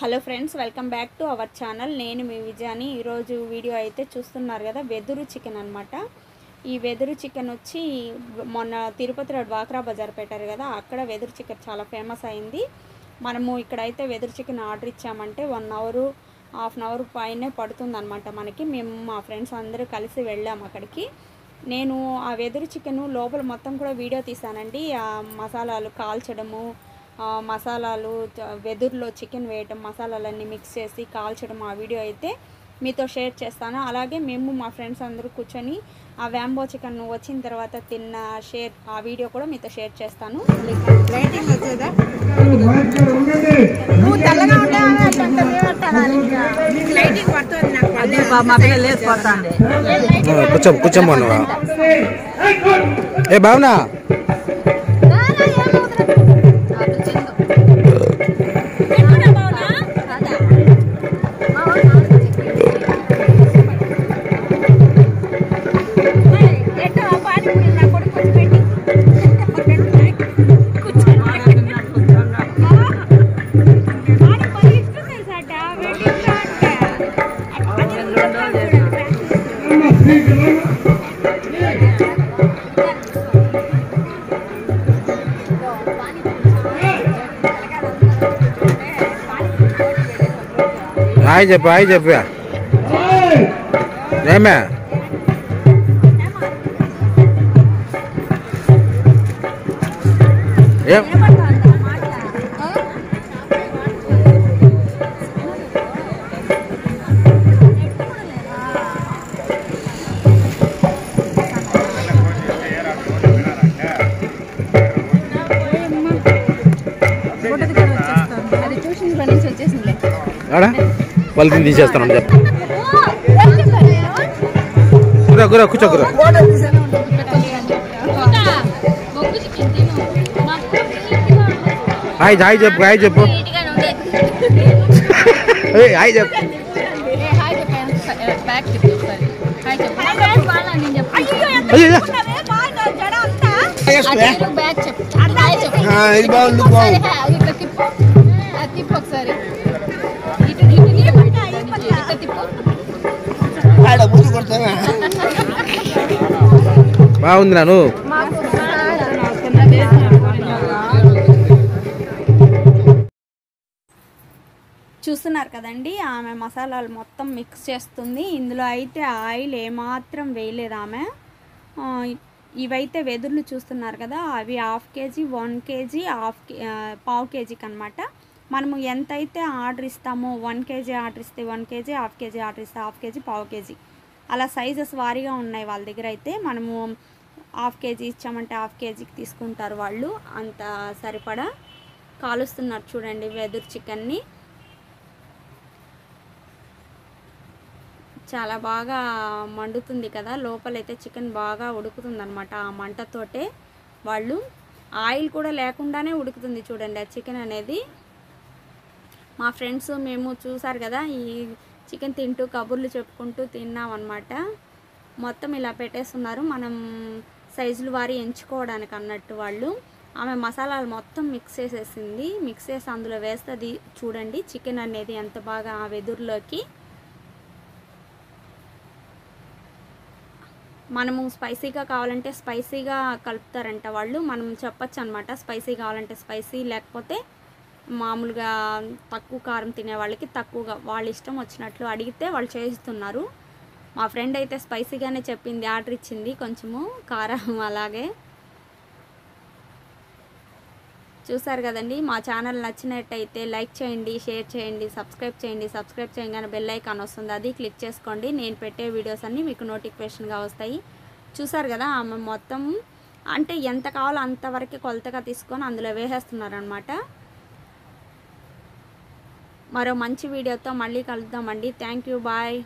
Hello friends welcome back to our channel. నేను మీ విజయాని ఈరోజు వీడియో అయితే చూస్తున్నారు కదా వెదురు చికెన్ అనమాట ఈ వెదురు చికెన్ వచ్చి మొన్న తిరుపతిలో డ్వాక్రా బజార్ పెట్టారు కదా అక్కడ వెదురు చికెన్ చాలా ఫేమస్ అయింది. మనము ఇక్కడైతే వెదురు చికెన్ ఆర్డర్ ఇచ్చామంటే one hour half an hour పైనే పడుతుందన్నమాట మనకి. మేము మా ఫ్రెండ్స్ అందరూ కలిసి వెళ్ళాము అక్కడికి. నేను ఆ వెదురు చికెన్ లోపల మొత్తం కూడా వీడియో తీసానండి ఆ మసాలాలు కాల్చడము మసాలాలు వెదురులో చికెన్ వేయటం మసాలాలన్నీ మిక్స్ చేసి కాల్చడం ఆ వీడియో అయితే మీతో షేర్ చేస్తాను. అలాగే మేము మా ఫ్రెండ్స్ అందరూ కూర్చొని ఆ వ్యాంబో చికెన్ వచ్చిన తర్వాత తిన్న షేర్ ఆ వీడియో కూడా మీతో షేర్ చేస్తాను. కూర్చో కూర్చోమను ఏ భావనా? హాయ్ చెప్పు హాయ్ చెప్పు ఏమే ఏం అది ట్యూషన్ పని నుంచి వచ్చేసింది వాళ్ళకి తీసేస్తాను చెప్పు. గురా గురా కూర్చో గురా హాయ్ హాయ్ చెప్పు హాయ్ చెప్పు. ఏయ్, హాయ్ చెప్పు. బ్యాక్ చెప్పు ఒకసారి హాయ్ చెప్పు బాగుంది నాను. చూస్తున్నారు కదండి ఆమె మసాలాలు మొత్తం మిక్స్ చేస్తుంది. ఇందులో అయితే ఆయిల్ ఏమాత్రం వేయలేదు ఆమె. ఇవైతే వెదుర్లు చూస్తున్నారు కదా అవి half KG one KG half కే- పావు కేజీకి అనమాట మనము ఎంతైతే ఆర్డర్ ఇస్తామో వన్ కేజీ ఆర్డర్ ఇస్తే one KG half KG order ఇస్తే హాఫ్ కేజీ పావు కేజీ. అలా సైజెస్ వారీగా ఉన్నాయి వాళ్ళ దగ్గర అయితే. మనము హాఫ్ కేజీ ఇచ్చామంటే హాఫ్ కేజీకి తీసుకుంటారు వాళ్ళు. అంత సరిపడా కాలుస్తున్నారు చూడండి వెదురు చికెన్ని. చాలా బాగా మండుతుంది కదా. లోపలైతే చికెన్ బాగా ఉడుకుతుంది అనమాట ఆ మంటతోటే వాళ్ళు. ఆయిల్ కూడా లేకుండానే ఉడుకుతుంది చూడండి ఆ చికెన్ అనేది. మా ఫ్రెండ్స్ మేము చూసారు కదా ఈ చికెన్ తింటూ కబుర్లు చెప్పుకుంటూ తిన్నాం అనమాట మొత్తం ఇలా పెట్టేస్తున్నారు. మనం సైజులు వారి ఎంచుకోవడానికి అన్నట్టు వాళ్ళు. ఆమె మసాలాలు మొత్తం మిక్స్ చేసేసింది. మిక్స్ చేసి అందులో వేస్తుంది చూడండి చికెన్ అనేది ఎంత బాగా ఆ వెదురులోకి. మనము స్పైసీగా కావాలంటే స్పైసీగా కలుపుతారంట వాళ్ళు. మనం చెప్పొచ్చు అనమాట స్పైసీ కావాలంటే స్పైసీ లేకపోతే మామూలుగా తక్కువ కారం తినే వాళ్ళకి తక్కువగా వాళ్ళ ఇష్టం వచ్చినట్లు అడిగితే వాళ్ళు చేయిస్తున్నారు. మా ఫ్రెండ్ అయితే స్పైసీగానే చెప్పింది ఆర్డర్ ఇచ్చింది కొంచెము కారం అలాగే. చూసారు కదండి మా ఛానల్ నచ్చినట్టయితే లైక్ చేయండి షేర్ చేయండి సబ్స్క్రైబ్ చేయండి సబ్స్క్రైబ్ చేయగానే బెల్ ఐకాన్ వస్తుంది అది క్లిక్ చేసుకోండి. నేను పెట్టే వీడియోస్ అన్నీ మీకు నోటిఫికేషన్గా వస్తాయి. చూసారు కదా ఆమె మొత్తం అంటే ఎంత కావాలో అంతవరకు కొలతగా తీసుకొని అందులో వేసేస్తున్నారనమాట మరో మంచి వీడియోతో మళ్ళీ కలుద్దామండి. Thank you bye